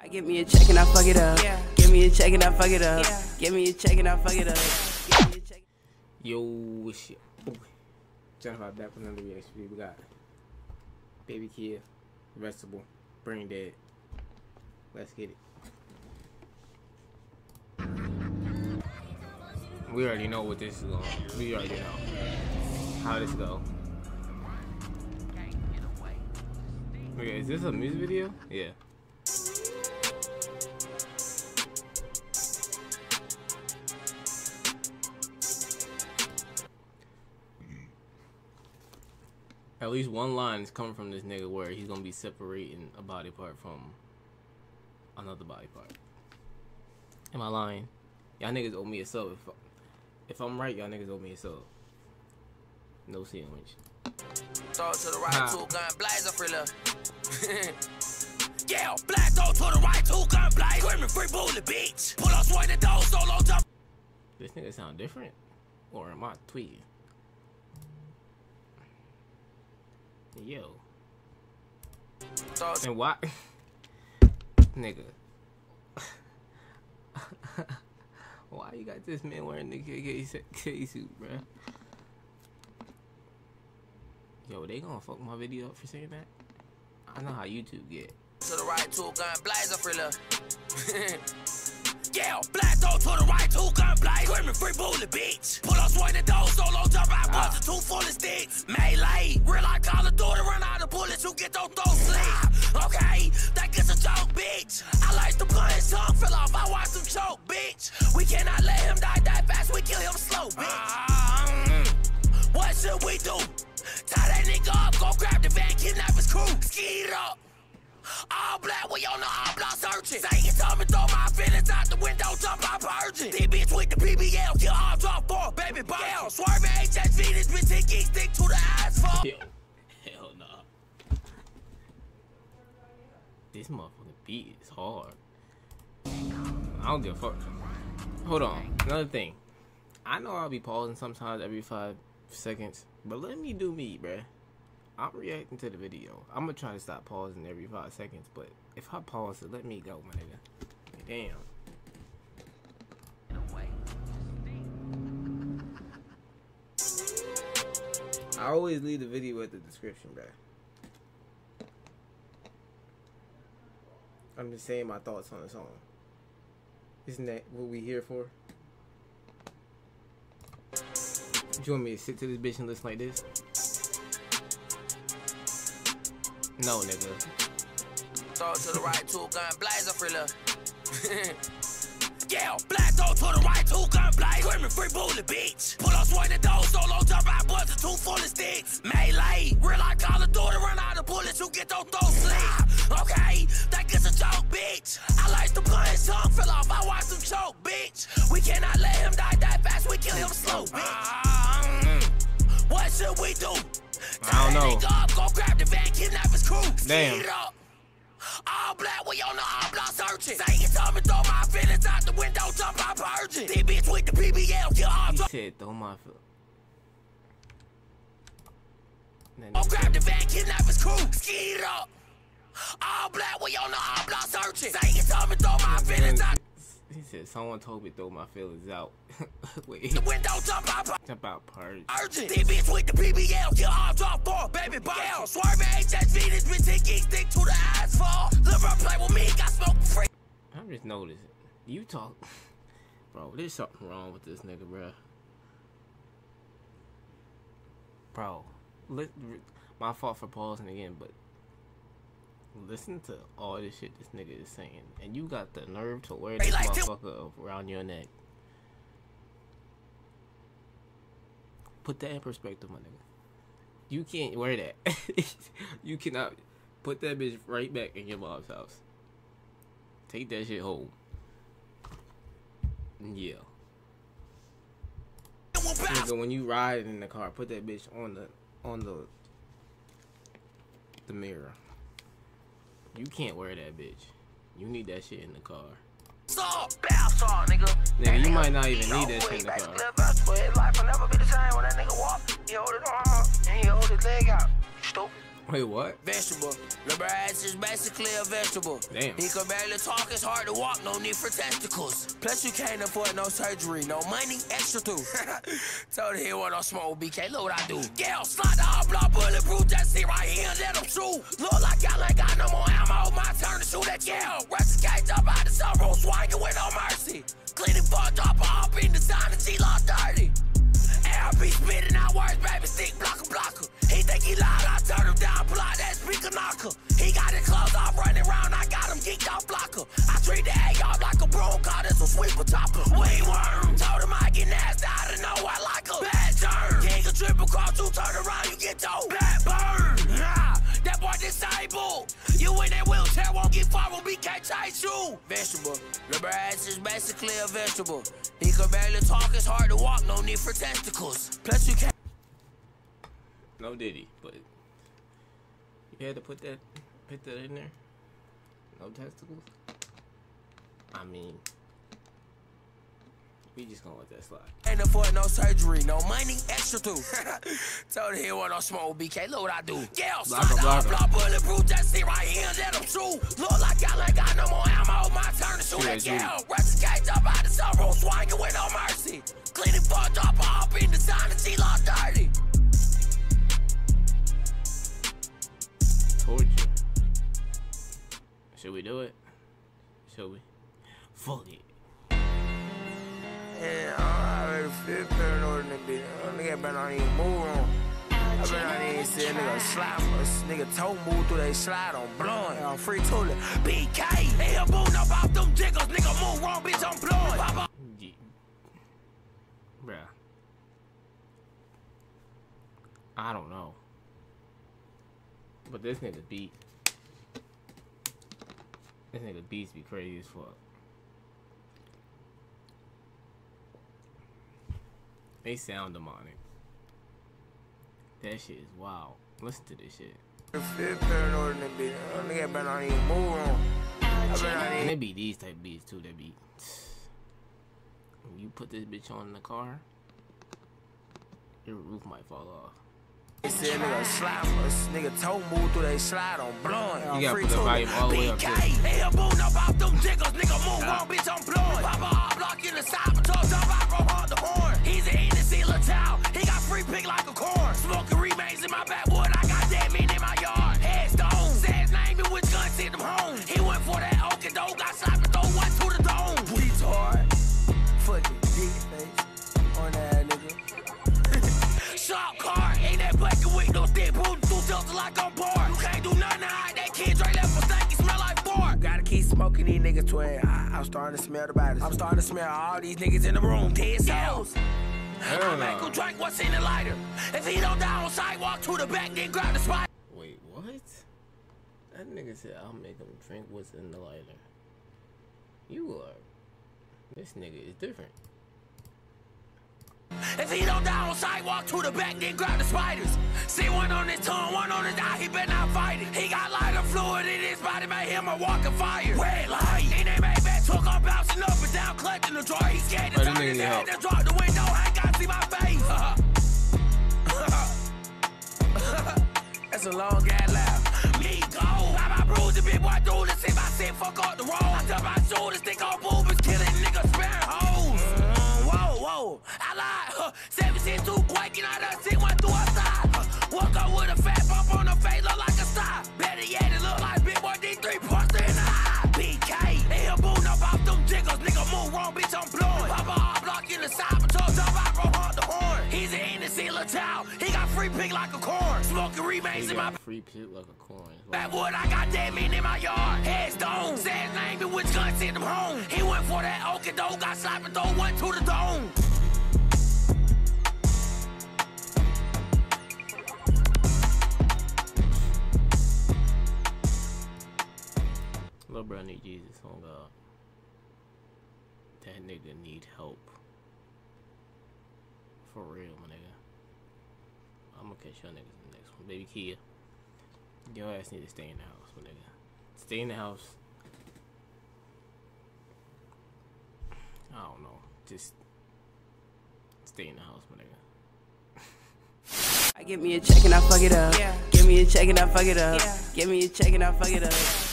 I give me a check and I fuck it up. Yeah. Give me a check and I fuck it up. Yeah. Give me a check and I fuck it up. Give me a check. Yo, shit. Ooh. Johnny Five back with another reaction video. We got Baby Kia, Vegetable, Brain Dead. Let's get it. We already know what this is going. We already know how this go. Okay, is this a music video? Yeah. At least one line is coming from this nigga where he's gonna be separating a body part from another body part. Am I lying? Y'all niggas owe me a sub. If, if I'm right, y'all niggas owe me a sub. No sandwich. Throw to the right, ha. two gun blazer thriller. yeah, black throw to the right, two gun blaze. Screaming free bullet, bitch. Pull up, swing the door, solo jump. This nigga sound different? Or am I tweeting? Yo. And why? Nigga. why you got this man wearing the KK suit, bruh? Yo, they gonna fuck my video up for saying that? I know how YouTube get. To the right, two gun blazer thriller. yeah, black dog to the right, two gun blaze. Screaming free bullet, bitch. Pull up, swing the door, two full of sticks. Melee, real like Call of Duty, run out of bullets, you get those those sleep. Okay, that gets a joke, bitch. I like to put his tongue fell off, I watch him choke, bitch. We cannot let him die that fast, we kill him slow, bitch. Um, what should we do? Tie that nigga up, go grab the van, kidnap his crew. Ski it up. All black, we on the all block searching. Say you told me throw my feelings out the window, jump out purging. This bitch with the PBL, get all drop for baby ball. HSV, this bitch take stick to the hell nah. This motherfucking beat is hard. I don't give a fuck. Hold on, another thing. I know I'll be pausing sometimes every five seconds, but let me do me, bruh. I'm reacting to the video. I'm gonna try to stop pausing every five seconds, but if I pause it, let me go, my nigga. Damn. I always leave the video at the description, bro. I'm just saying my thoughts on the song. Isn't that what we here for? Do you want me to sit to this bitch and listen like this? No, nigga. Throw to the right, two gun blazer thriller. yeah, black throw to the right, two gun blaze. Screaming free bullet, bitch. Pull up, swing the door, solo Damn. All black, we on the all block searching. Say you told me throw my feelings out the window, jump out purging. This bitch with the PBL, your arms. He said throw my feelings. Go grab the van, kidnap his crew. Ski up. All black, we on the all block searching. Someone told me throw my feelings out. Wait. The window jump out. Jump out purge. Urgent. Bitch with the PBL. Your arms off for baby ball. Swerving HSV. This bitch take stick to the asphalt. Liver play with me. Got smoke free. I'm just noticing. You talk. Bro, there's something wrong with this nigga, bro. Bro. Let, my fault for pausing again, but listen to all this shit this nigga is saying, and you got the nerve to wear this like motherfucker around your neck. Put that in perspective, my nigga. You can't wear that. you cannot put that bitch right back in your mom's house. Take that shit home. Yeah. Nigga, when you ride in the car, put that bitch on the on the the mirror. You can't wear that bitch. You need that shit in the car. Nigga, you might not even need that shit in the car. Wait, what? Vegetable. LeBron is basically a vegetable. Damn. He can barely talk, it's hard to walk, no need for testicles. Plus, you can't afford no surgery, no money, extra too. Told him what I smoke, BK, look what I do. Yeah, slide the hot block, bulletproof, just sit right here and let him shoot. Look like y'all ain't got no more ammo, my turn to shoot that yeah. Rest the cage up out the sunroof, swinging with no mercy. Clean it fucked up, up in the sign, and lost dirty. LB spitting out words, baby, stick blocker, blocker. He think he loud, treat the egg off like a broom, call this a sweeper topper. Wing worm, told him I get nasty out of nowhere like a bad turn. King of triple cross, you turn around, you get told. Bad burn, ah, that boy disabled. You in that wheelchair, won't get far, won't be catch chase you. Vegetable, LeBron is basically a vegetable. He can barely talk, it's hard to walk, no need for testicles. Plus, you can't. No Diddy, but you had to put that put that in there. No testicles. I mean, we just gonna let that slide. Ain't afford no surgery, no money, extra too. Told him what I smoke, BK, look what I do. Yeah, slide Blocker, the hot blocker. block, bulletproof, just sit right here and let him shoot. Look like y'all ain't got no more ammo, my turn to shoot Yeah, that yeah. Rest the cage up out the sunroof, swinging with no mercy. Clean it fucked up, up in the Already paranoid in that bitch. Uh, Nigga better not even move on. I better not even see a nigga slide. This nigga toe move through they slide on blowing. I'm free toilet. BK, hey, a boon up off them jiggles. Nigga move wrong, bitch, I'm blowing. Pop Ye- Bruh. I don't know. But this nigga beat. This nigga beats be crazy as fuck. They sound demonic. That shit is wild. Listen to this shit. Feel paranoid in that bitch. Nigga better not even move on. I better not And it be these type beats too. That be. When you put this bitch on in the car, your roof might fall off. See a nigga slide. This nigga toe move through they slide on blowing. I'm gotta put the volume all the way up BK, two tilts like I'm bored. You can't do nothing to hide that kid, Dre left for stanky, smell like fart. Gotta keep smoking these niggas, twin. I, I'm starting to smell the bodies. I'm starting to smell all these niggas in the room, dead cells. I make no. him drink what's in the lighter. If he don't die on sidewalk to the back, then grab the spot. Wait, what? That nigga said I'll make him drink what's in the lighter. You are. This nigga is different. If he don't die on sidewalk to the back, then grab the spiders. See one on his tongue, one on his eye, he better not fight it. He got lighter fluid in his body, made him a walking fire. Red light, he ain't made back, took on bouncing up and down, clutching the drawer. He scared to turn his head and drop the window. I ain't got see my face. That's a long ass laugh. Me go. Pop my bruise, the big boy do this. If I said fuck up the road, I tell my shoulders, stick on boobers, two quaking, I done seen one through a side. Huh. Woke up with a fat bump on the face, look like a star. Better yet, it look like big boy D3 poster in the eye. BK, they a boon up off them jiggles. Nigga move wrong, bitch, I'm blowing. Papa hard block in the side, but talk jump out, bro, hard the horn. He's an Hennessy Latal. He got free pick like a corn. Smoking remains in my free pit like a corn. coin. Backwood, I got dead men in my yard. Headstone, said name and which gun sent him home. He went for that oak and dope, got slapped and throw one to the dome. Little bro need Jesus on God. That nigga need help. For real, my nigga. I'm gonna catch y'all niggas in the next one. Baby Kia. Your ass need to stay in the house, my nigga. Stay in the house. I don't know. Just stay in the house, my nigga. I Give me a check and I fuck it up. Yeah. Give me a check and I fuck it up. Give me a check and I fuck it up.